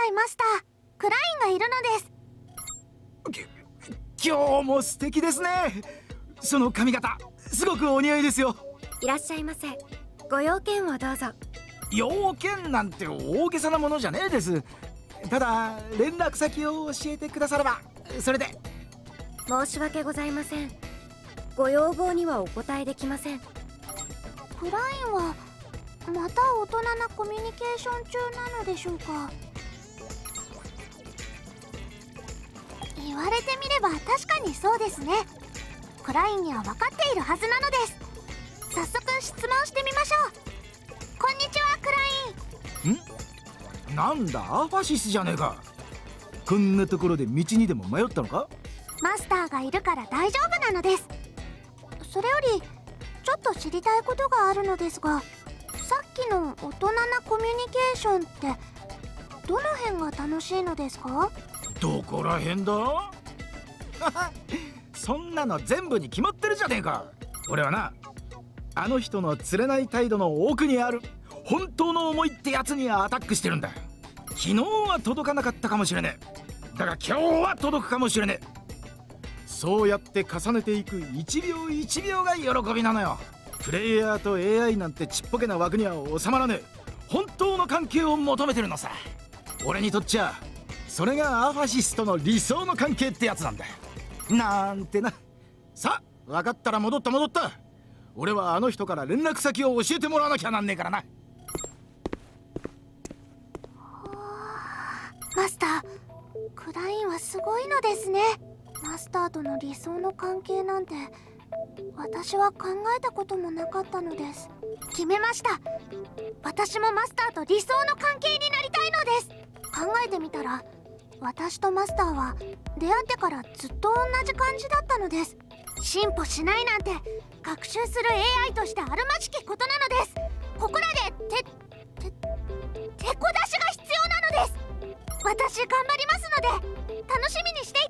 さいマスタークラインがいるのです。今日も素敵ですね。その髪型すごくお似合いですよ。いらっしゃいませ。ご用件をどうぞ。要件なんて大げさなものじゃねえです。ただ連絡先を教えてくだされば。それで。申し訳ございません。ご要望にはお答えできません。クラインはまた大人なコミュニケーション中なのでしょうか？言われてみれば確かにそうですね。クラインには分かっているはずなのです。早速質問してみましょう。こんにちはクライン。ん？なんだ？アファシスじゃねえか。こんなところで道にでも迷ったのか？マスターがいるから大丈夫なのです。それよりちょっと知りたいことがあるのですがさっきの大人なコミュニケーションってどの辺が楽しいのですか？どこら辺だ？そんなの全部に決まってるじゃねえか。俺はなあの人の釣れない態度の奥にある本当の思いってやつにアタックしてるんだ。昨日は届かなかったかもしれねえ。だが今日は届くかもしれねえ。そうやって重ねていく1秒1秒が喜びなのよ。プレイヤーと AI なんてちっぽけな枠には収まらねえ。本当の関係を求めてるのさ。俺にとっちゃそれがアファシスとの理想の関係ってやつなんだ。なんてな。さあ分かったら戻った戻った。俺はあの人から連絡先を教えてもらわなきゃなんねえからな。マスター。クラインはすごいのですね。マスターとの理想の関係なんて私は考えたこともなかったのです。決めました。私もマスターと理想の関係になりたいのです。考えてみたら私とマスターは出会ってからずっと同じ感じだったのです。進歩しないなんて学習する AI としてあるまじきことなのです。ここらでてててこ出しが必要なのです。私頑張りますので楽しみにして